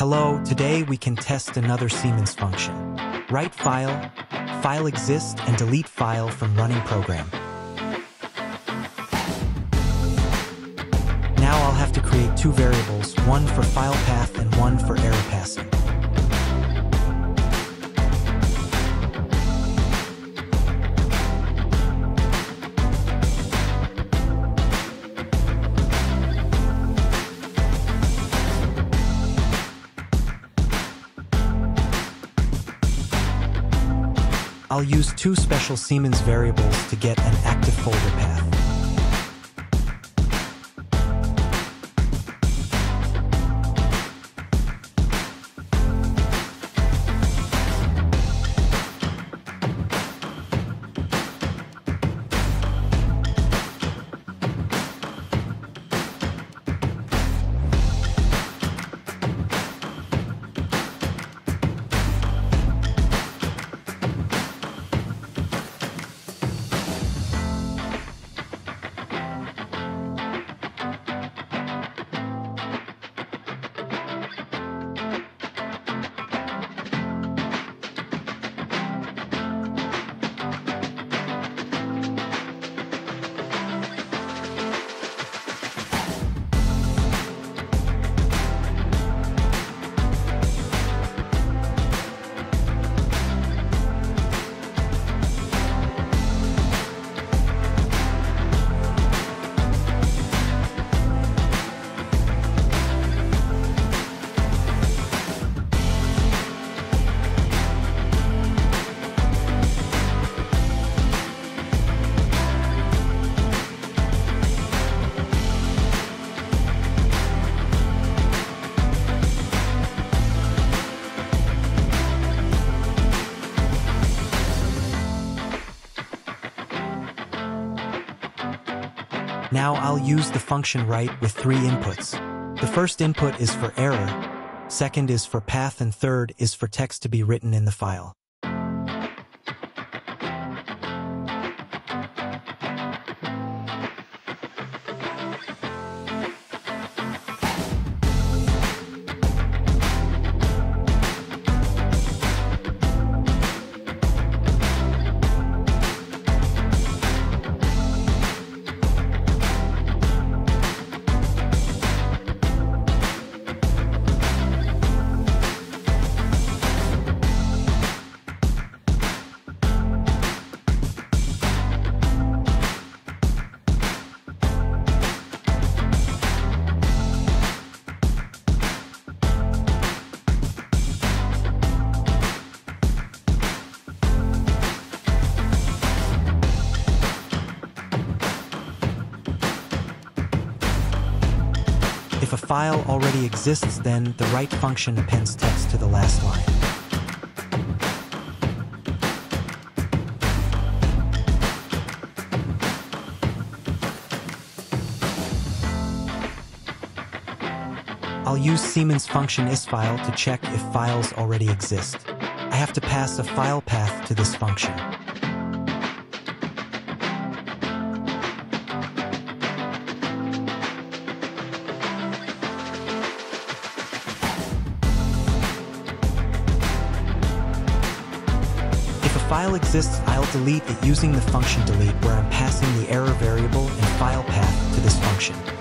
Hello, today we can test another Siemens function. Write file, file exist, and delete file from running program. Now I'll have to create two variables, one for file path and one for error passing. I'll use two special Siemens variables to get an active folder path. Now I'll use the function write with three inputs. The first input is for error, second is for path, and third is for text to be written in the file. If a file already exists, then the write function appends text to the last line. I'll use Siemens function isFile to check if files already exist. I have to pass a file path to this function. File exists, I'll delete it using the function delete where I'm passing the error variable and file path to this function.